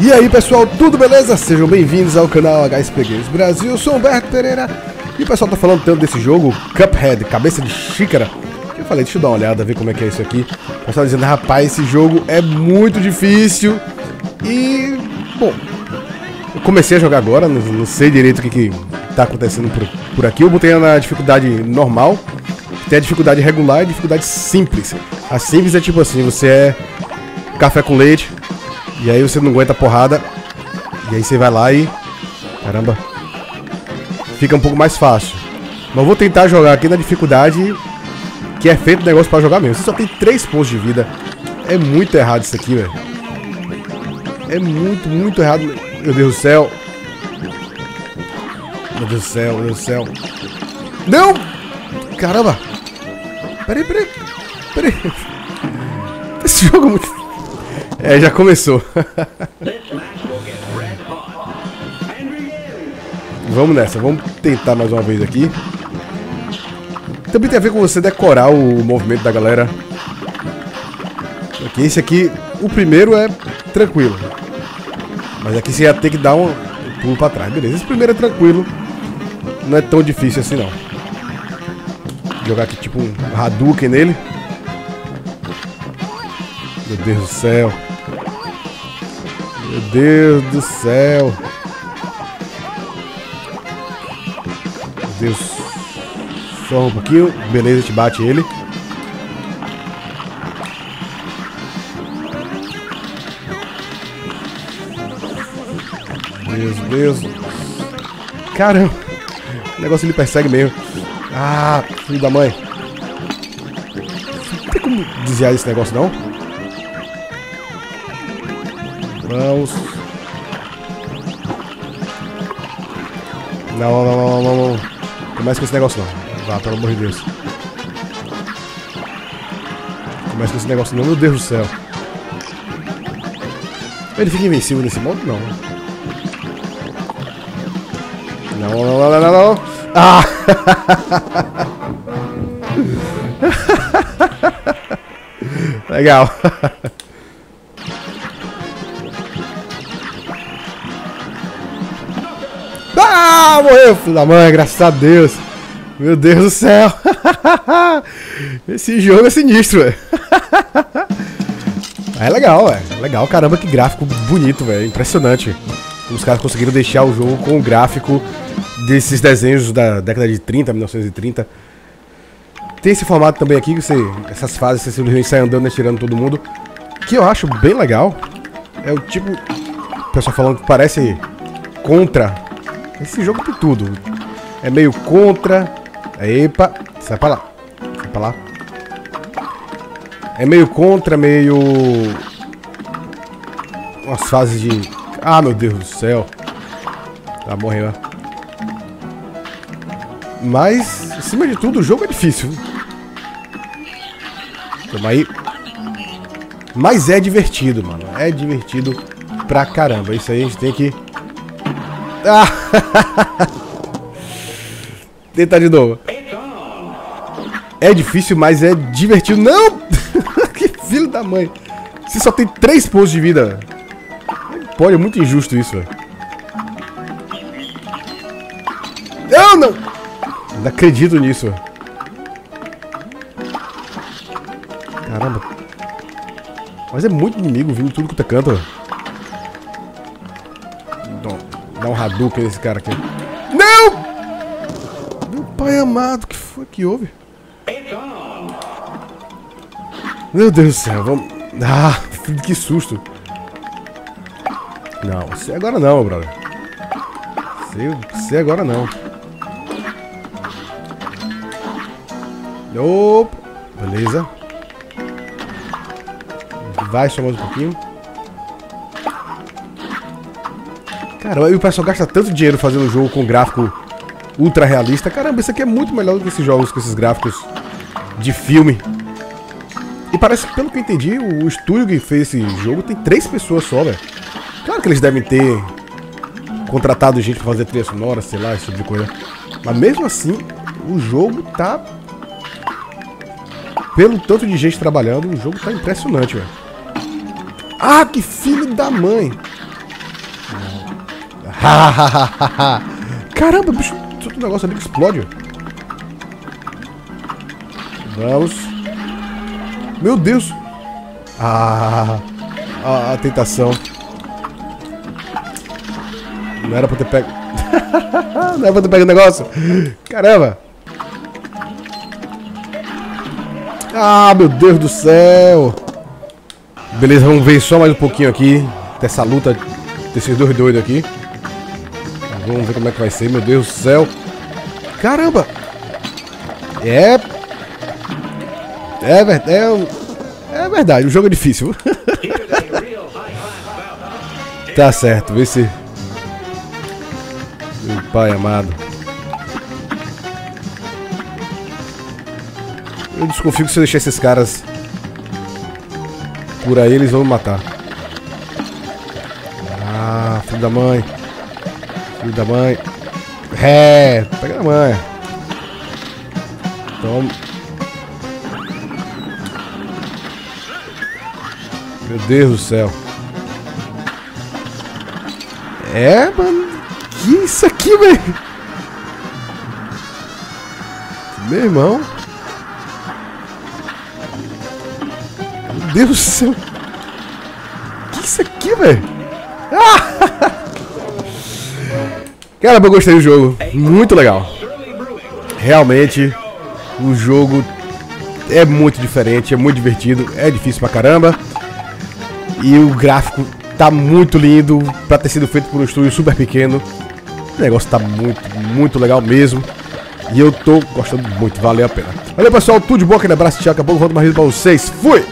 E aí pessoal, tudo beleza? Sejam bem-vindos ao canal HSP Games Brasil, sou Humberto Pereira E o pessoal tá falando tanto desse jogo, Cuphead, cabeça de xícara. Eu falei, deixa eu dar uma olhada, ver como é que é isso aqui. O pessoal dizendo, rapaz, esse jogo é muito difícil. E, bom, eu comecei a jogar agora, não, não sei direito o que, que tá acontecendo por, por aqui. Eu botei na dificuldade normal Tem a dificuldade regular e a dificuldade simples. A simples é tipo assim, você é café com leite e aí você não aguenta a porrada. E aí você vai lá e. Caramba. Fica um pouco mais fácil. Mas vou tentar jogar aqui na dificuldade que é feito o negócio pra jogar mesmo. Você só tem 3 pontos de vida. É muito errado isso aqui, velho. É muito, muito errado. Meu Deus do céu. Meu Deus do céu, meu Deus do céu. Não! Caramba! Peraí, peraí. Peraí. Esse jogo é muito é, já começou. vamos nessa, vamos tentar mais uma vez aqui. Também tem a ver com você decorar o movimento da galera. Aqui, esse aqui, o primeiro é tranquilo. Mas aqui você ia ter que dar um pulo pra trás. Beleza, esse primeiro é tranquilo. Não é tão difícil assim não. Jogar aqui tipo um Hadouken nele. Meu Deus do céu. Meu Deus do céu. Meu Deus. Só um pouquinho. Beleza, gente bate ele. Deus, Deus. Caramba. O negócio ele persegue mesmo. Ah, filho da mãe. Não tem como desviar esse negócio não? Não, não, não, não, não. Começa com esse negócio não. Vá, pelo amor de Deus. Começa com esse negócio não, meu Deus do céu. Ele fica invencível nesse modo? Não, não, não, não, não, não. Ah! Legal. Ah, morreu, filho da mãe, graças a Deus. Meu Deus do céu. Esse jogo é sinistro, velho. É legal, velho. Legal, caramba, que gráfico bonito, velho. Impressionante. Os caras conseguiram deixar o jogo com o gráfico desses desenhos da década de 30, 1930. Tem esse formato também aqui, que você, essas fases você simplesmente sai andando e tirando todo mundo. Que eu acho bem legal. É o tipo. O pessoal falando que parece contra esse jogo tem tudo. É meio contra. Epa, sai pra lá. Sai pra lá. É meio contra, meio. Umas fases de. Ah, meu Deus do céu. Tá, morreu. Mas, acima de tudo, o jogo é difícil. Toma aí. Mas é divertido, mano. É divertido pra caramba. Isso aí a gente tem que ah. Tentar de novo. É difícil, mas é divertido. Não! que filho da mãe. Você só tem três pontos de vida. Pode, é muito injusto isso. Não, não! Não acredito nisso. Caramba. Mas é muito inimigo vindo tudo que canto, velho. Dá um Hadouken nesse cara aqui. Não! Meu pai amado, que foi que houve? Meu Deus do céu, vamos... Ah, que susto. Não, você agora não, brother. Você, você agora não. Opa, beleza. Vai mais um pouquinho. Caramba, e o pessoal gasta tanto dinheiro fazendo um jogo com gráfico ultra realista. Caramba, isso aqui é muito melhor do que esses jogos com esses gráficos de filme. E parece pelo que eu entendi, o estúdio que fez esse jogo tem três pessoas só, velho. Claro que eles devem ter contratado gente pra fazer trilha sonora, sei lá, esse tipo de coisa. Mas mesmo assim, o jogo tá... Pelo tanto de gente trabalhando, o jogo tá impressionante, velho. Ah, que filho da mãe! Caramba, bicho, tem um negócio ali que explode. Vamos. Meu Deus. Ah, a, a tentação. Não era pra ter pego. Não era pra ter pego o negócio. Caramba. Ah, meu Deus do céu. Beleza, vamos ver só mais um pouquinho aqui dessa luta desses dois doidos aqui. Vamos ver como é que vai ser, meu Deus do céu. Caramba! É. É verdade. É, é verdade, o jogo é difícil. tá certo, vê se. Meu pai amado. Eu desconfio que se eu deixar esses caras por aí, eles vão me matar. Ah, filho da mãe. Filho da mãe. É, pega na mãe. Toma. Meu Deus do céu. É, mano. Que isso aqui, velho? Meu irmão. Deus do céu. Que isso aqui, velho? Ah! Cara, eu gostei do jogo. Muito legal. Realmente, o jogo é muito diferente, é muito divertido, é difícil pra caramba. E o gráfico tá muito lindo pra ter sido feito por um estúdio super pequeno. O negócio tá muito, muito legal mesmo. E eu tô gostando muito, valeu a pena. Valeu pessoal, tudo de bom, aquele abraço, tchau, acabou, volto mais vídeo pra vocês. Fui!